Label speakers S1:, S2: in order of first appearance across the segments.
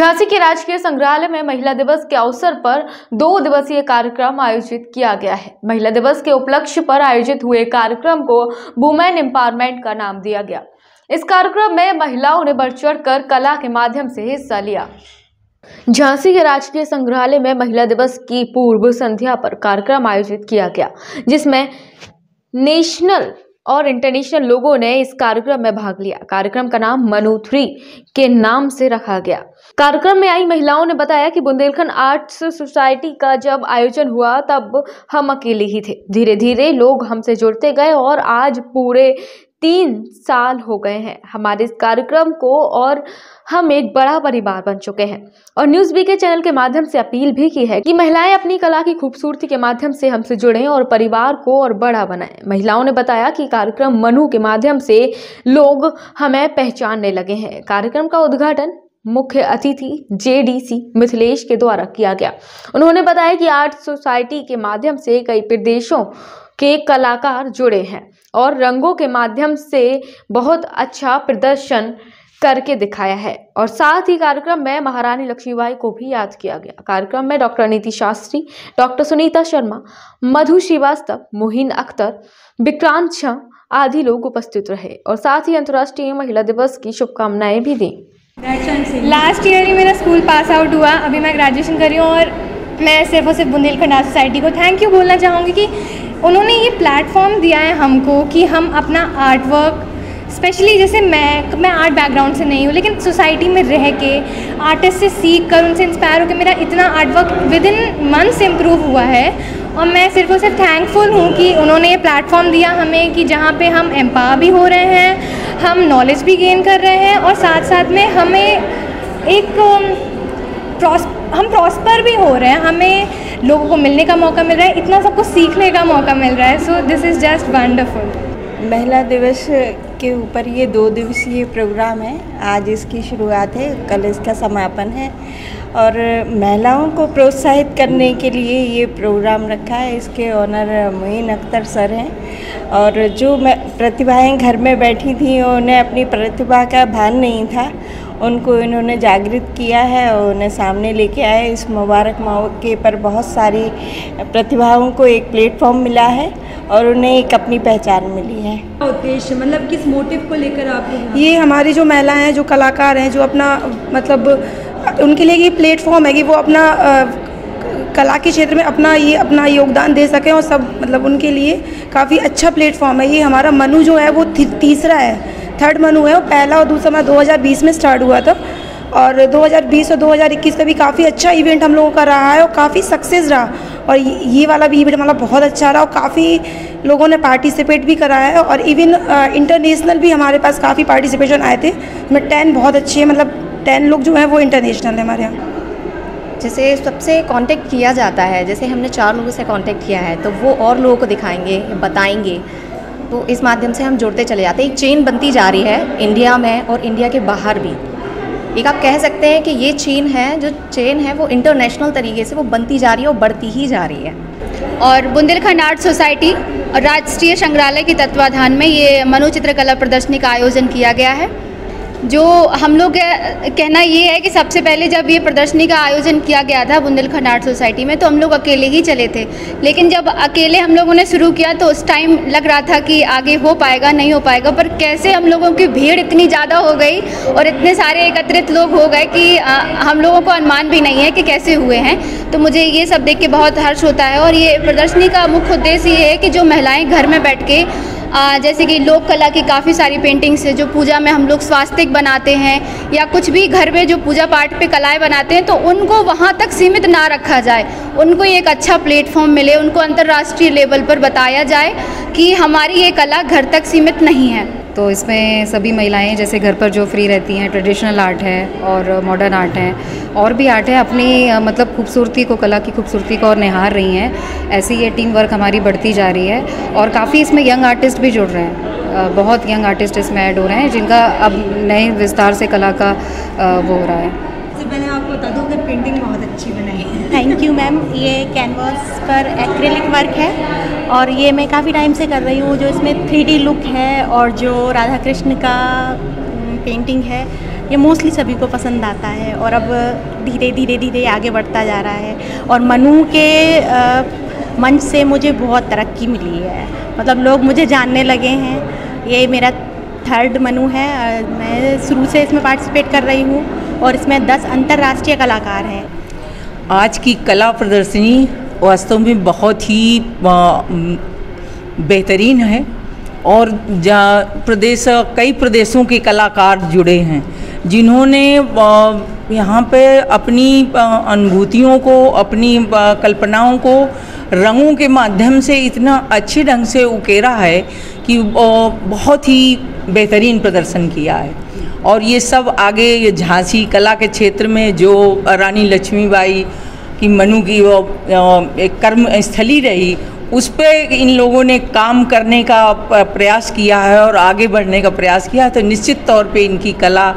S1: झांसी के राजकीय संग्रहालय में महिला दिवस के अवसर पर दो दिवसीय कार्यक्रम आयोजित किया गया है। महिला दिवस के उपलक्ष्य पर आयोजित हुए कार्यक्रम को वुमेन एम्पावरमेंट का नाम दिया गया। इस कार्यक्रम में महिलाओं ने बढ़ चढ़ कर कला के माध्यम से हिस्सा लिया। झांसी के राजकीय संग्रहालय में महिला दिवस की पूर्व संध्या पर कार्यक्रम आयोजित किया गया, जिसमें नेशनल और इंटरनेशनल लोगों ने इस कार्यक्रम में भाग लिया। कार्यक्रम का नाम मनु थ्री के नाम से रखा गया। कार्यक्रम में आई महिलाओं ने बताया कि बुंदेलखंड आर्ट्स सोसाइटी का जब आयोजन हुआ, तब हम अकेले ही थे। धीरे धीरे लोग हमसे जुड़ते गए और आज पूरे तीन साल हो गए हैं हमारे इस कार्यक्रम को और हम एक बड़ा परिवार बन चुके हैं। और न्यूज़ बी के चैनल के माध्यम से अपील भी की है कि महिलाएँ अपनी कला की खूबसूरती के माध्यम से हमसे जुड़ें और परिवार को और बड़ा बनाएँ। महिलाओं ने बताया कि कार्यक्रम मनु के माध्यम से लोग हमें पहचानने लगे हैं। कार्यक्रम का उद्घाटन मुख्य अतिथि जेडीसी मिथिलेश के द्वारा किया गया। उन्होंने बताया कि आर्ट सोसाइटी के माध्यम से कई प्रदेशों के कलाकार जुड़े हैं और रंगों के माध्यम से बहुत अच्छा प्रदर्शन करके दिखाया है। और साथ ही कार्यक्रम में महारानी लक्ष्मीबाई को भी याद किया गया। कार्यक्रम में डॉक्टर नीति शास्त्री, डॉक्टर सुनीता शर्मा, मधु श्रीवास्तव, मोहिन अख्तर, विक्रांत शाह आदि लोग उपस्थित रहे और साथ ही अंतर्राष्ट्रीय महिला दिवस की शुभकामनाएँ भी दी।
S2: लास्ट ईयर ही मेरा स्कूल पास आउट हुआ। अभी मैं ग्रेजुएशन करी हूँ और मैं सिर्फ़ और सिर्फ़ बुंदेलखंड सोसाइटी को थैंक यू बोलना चाहूँगी कि उन्होंने ये प्लेटफॉर्म दिया है हमको कि हम अपना आर्ट वर्क स्पेशली जैसे मैं मैं आर्ट बैकग्राउंड से नहीं हूँ, लेकिन सोसाइटी में रह के आर्टिस्ट से सीख कर, उनसे इंस्पायर होकर मेरा इतना art work within months improve हुआ है। और मैं सिर्फ़ और सिर्फ़ थैंकफुल हूँ कि उन्होंने ये प्लेटफॉर्म दिया हमें कि जहाँ पे हम एम्पावर भी हो रहे हैं, हम नॉलेज भी गेन कर रहे हैं और साथ साथ में हमें एक प्रॉस हम प्रॉस्पर भी हो रहे हैं, हमें लोगों को मिलने का मौका मिल रहा है, इतना सबको सीखने का मौका मिल रहा है। So this is just wonderful
S3: महिला दिवस के ऊपर ये दो दिवसीय प्रोग्राम है। आज इसकी शुरुआत है, कल इसका समापन है। और महिलाओं को प्रोत्साहित करने के लिए ये प्रोग्राम रखा है। इसके ऑनर मोइन अख्तर सर हैं। और जो प्रतिभाएँ घर में बैठी थी, उन्हें अपनी प्रतिभा का भान नहीं था। उनको इन्होंने जागृत किया है और उन्हें सामने लेके आए। इस मुबारक मौके पर बहुत सारी प्रतिभाओं को एक प्लेटफॉर्म मिला है और उन्हें एक अपनी पहचान मिली है।
S4: उद्देश्य? मतलब किस मोटिव को लेकर आप
S5: ये हमारी जो महिलाएँ हैं जो कलाकार हैं जो अपना मतलब उनके लिए ये प्लेटफॉर्म है कि वो अपना कला के क्षेत्र में अपना ये अपना योगदान दे सकें और सब मतलब उनके लिए काफ़ी अच्छा प्लेटफॉर्म है। ये हमारा मनु जो है वो तीसरा है। थर्ड मनु है वो पहला और दूसरा मैं 2020 में स्टार्ट हुआ था। और 2020 और 2021 का भी काफ़ी अच्छा इवेंट हम लोगों का रहा है और काफ़ी सक्सेस रहा। और ये वाला भी इवेंट हमारा बहुत अच्छा रहा और काफ़ी लोगों ने पार्टिसिपेट भी कराया है और इवन इंटरनेशनल भी हमारे पास काफ़ी पार्टिसिपेशन आए थे। मैं टेन बहुत अच्छी है मतलब टेन लोग जो हैं वो इंटरनेशनल है हमारे यहाँ।
S6: जैसे सबसे कांटेक्ट किया जाता है, जैसे हमने चार लोगों से कांटेक्ट किया है तो वो और लोगों को दिखाएँगे, बताएँगे। तो इस माध्यम से हम जुड़ते चले जाते हैं। एक चेन बनती जा रही है इंडिया में और इंडिया के बाहर भी। एक आप कह सकते हैं कि ये चेन है, जो चेन है, वो इंटरनेशनल तरीके से वो बनती जा रही है और बढ़ती ही जा रही है।
S7: और बुंदेलखंड आर्ट सोसाइटी और राष्ट्रीय संग्रहालय के तत्वाधान में ये मनोचित्रकला प्रदर्शनी का आयोजन किया गया है। जो हम लोग कहना ये है कि सबसे पहले जब ये प्रदर्शनी का आयोजन किया गया था बुंदेलखंड आर्ट सोसाइटी में तो हम लोग अकेले ही चले थे। लेकिन जब अकेले हम लोगों ने शुरू किया तो उस टाइम लग रहा था कि आगे हो पाएगा, नहीं हो पाएगा। पर कैसे हम लोगों की भीड़ इतनी ज़्यादा हो गई और इतने सारे एकत्रित लोग हो गए कि हम लोगों को अनुमान भी नहीं है कि कैसे हुए हैं। तो मुझे ये सब देख के बहुत हर्ष होता है और ये प्रदर्शनी का मुख्य उद्देश्य ये है कि जो महिलाएँ घर में बैठ के जैसे कि लोक कला की काफ़ी सारी पेंटिंग्स है, जो पूजा में हम लोग स्वास्तिक बनाते हैं, या कुछ भी घर में जो पूजा पाठ पे कलाएँ बनाते हैं तो उनको वहाँ तक सीमित ना रखा जाए। उनको एक अच्छा प्लेटफॉर्म मिले, उनको अंतर्राष्ट्रीय लेवल पर बताया जाए कि हमारी ये कला घर तक सीमित नहीं है।
S8: तो इसमें सभी महिलाएँ जैसे घर पर जो फ्री रहती हैं ट्रेडिशनल आर्ट है और मॉडर्न आर्ट है, और भी आर्ट है, अपनी मतलब खूबसूरती को, कला की खूबसूरती को और निहार रही हैं। ऐसी ये टीम वर्क हमारी बढ़ती जा रही है और काफ़ी इसमें यंग आर्टिस्ट भी जुड़ रहे हैं। बहुत यंग आर्टिस्ट इसमें ऐड हो रहे हैं, जिनका अब नए विस्तार से कला का वो हो रहा है।
S4: मैंने आपको बता दूँ कि पेंटिंग बहुत अच्छी बनाई है।
S9: थैंक यू मैम ये कैनवास पर एक्रेलिक वर्क है और ये मैं काफ़ी टाइम से कर रही हूँ, जो इसमें थ्री लुक है और जो राधा कृष्ण का पेंटिंग है, ये मोस्टली सभी को पसंद आता है और अब धीरे धीरे धीरे आगे बढ़ता जा रहा है और मनु के मंच से मुझे बहुत तरक्की मिली है। मतलब लोग मुझे जानने लगे हैं। ये मेरा थर्ड मनु है। मैं शुरू से इसमें पार्टिसिपेट कर रही हूँ। और इसमें दस अंतर्राष्ट्रीय कलाकार हैं।
S10: आज की कला प्रदर्शनी वास्तव में बहुत ही बेहतरीन है और प्रदेश, कई प्रदेशों के कलाकार जुड़े हैं, जिन्होंने यहाँ पे अपनी अनुभूतियों को, अपनी कल्पनाओं को रंगों के माध्यम से इतना अच्छे ढंग से उकेरा है कि बहुत ही बेहतरीन प्रदर्शन किया है। और ये सब आगे ये झांसी कला के क्षेत्र में जो रानी लक्ष्मीबाई की मनु की वो एक कर्म स्थली रही उस पर इन लोगों ने काम करने का प्रयास किया है और आगे बढ़ने का प्रयास किया है। तो निश्चित तौर पे इनकी कला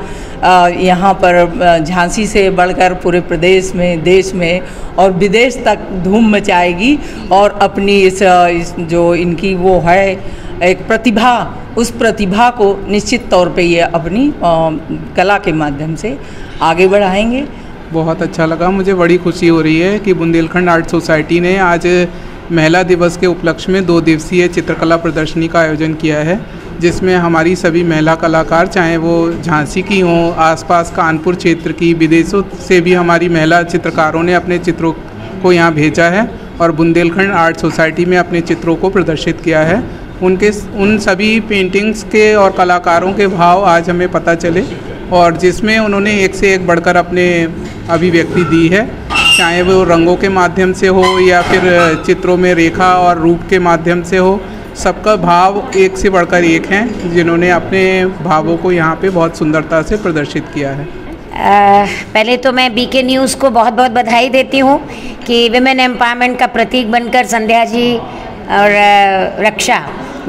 S10: यहाँ पर झांसी से बढ़कर पूरे प्रदेश में देश में और विदेश तक धूम मचाएगी और अपनी इस, इस जो इनकी वो है एक प्रतिभा, उस प्रतिभा को निश्चित तौर पे ये अपनी कला के माध्यम से आगे बढ़ाएँगे।
S11: बहुत अच्छा लगा। मुझे बड़ी खुशी हो रही है कि बुंदेलखंड आर्ट सोसाइटी ने आज महिला दिवस के उपलक्ष्य में दो दिवसीय चित्रकला प्रदर्शनी का आयोजन किया है, जिसमें हमारी सभी महिला कलाकार, चाहे वो झांसी की हों, आसपास कानपुर क्षेत्र की, विदेशों से भी हमारी महिला चित्रकारों ने अपने चित्रों को यहाँ भेजा है और बुंदेलखंड आर्ट सोसाइटी में अपने चित्रों को प्रदर्शित किया है। उनके उन सभी पेंटिंग्स के और कलाकारों के भाव आज हमें पता चले और जिसमें उन्होंने एक से एक बढ़कर अपने अभिव्यक्ति दी है। चाहे वो रंगों के माध्यम से हो या फिर चित्रों में रेखा और रूप के माध्यम से हो सबका भाव एक से बढ़कर एक हैं जिन्होंने अपने भावों को यहाँ पे बहुत सुंदरता से प्रदर्शित किया है।
S12: अ, पहले तो मैं बीके न्यूज़ को बहुत बहुत बधाई देती हूँ कि विमेन एम्पावरमेंट का प्रतीक बनकर संध्या जी और रक्षा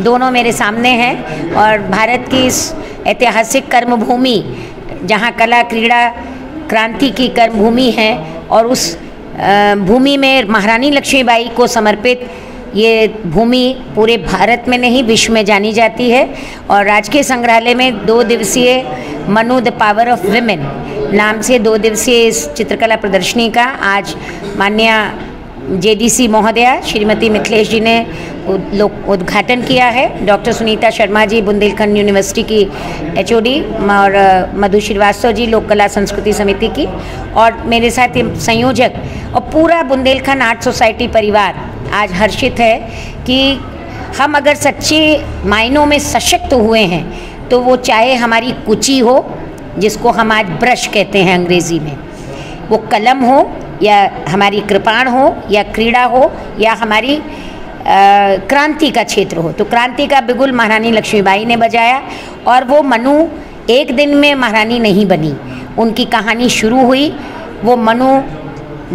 S12: दोनों मेरे सामने हैं और भारत की इस ऐतिहासिक कर्मभूमि, जहाँ कला, क्रीड़ा, क्रांति की कर्मभूमि है और उस भूमि में महारानी लक्ष्मीबाई को समर्पित ये भूमि पूरे भारत में नहीं, विश्व में जानी जाती है और राजकीय संग्रहालय में दो दिवसीय Manu the power of women नाम से दो दिवसीय इस चित्रकला प्रदर्शनी का आज माननीय जेडीसी महोदया, श्रीमती मिथिलेश जी ने उद्घाटन किया है। डॉक्टर सुनीता शर्मा जी, बुंदेलखंड यूनिवर्सिटी की एचओडी, और मधु श्रीवास्तव जी, लोक कला संस्कृति समिति की, और मेरे साथ संयोजक और पूरा बुंदेलखंड आर्ट सोसाइटी परिवार आज हर्षित है कि हम अगर सच्चे मायनों में सशक्त हुए हैं तो वो चाहे हमारी कुची हो, जिसको हम आज ब्रश कहते हैं अंग्रेज़ी में, वो कलम हो या हमारी कृपाण हो या क्रीड़ा हो या हमारी क्रांति का क्षेत्र हो। तो क्रांति का बिगुल महारानी लक्ष्मीबाई ने बजाया और वो मनु एक दिन में महारानी नहीं बनी। उनकी कहानी शुरू हुई। वो मनु,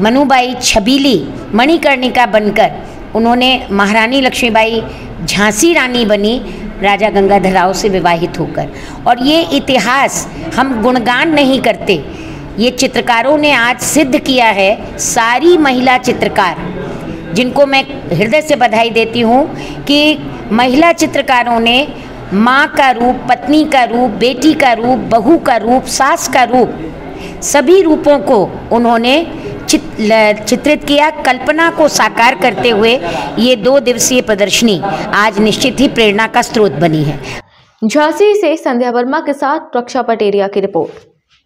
S12: मनुबाई छबीली, मणिकर्णिका बनकर उन्होंने महारानी लक्ष्मीबाई झांसी रानी बनी, राजा गंगाधर राव से विवाहित होकर। और ये इतिहास हम गुणगान नहीं करते। ये चित्रकारों ने आज सिद्ध किया है सारी महिला चित्रकार जिनको मैं हृदय से बधाई देती हूँ कि महिला चित्रकारों ने माँ का रूप पत्नी का रूप बेटी का रूप बहू का रूप सास का रूप सभी रूपों को उन्होंने चित, चित्रित किया। कल्पना को साकार करते हुए ये दो दिवसीय प्रदर्शनी आज निश्चित ही प्रेरणा का स्रोत बनी है।
S1: झांसी से संध्या वर्मा के साथ रक्षा पटेरिया की रिपोर्ट।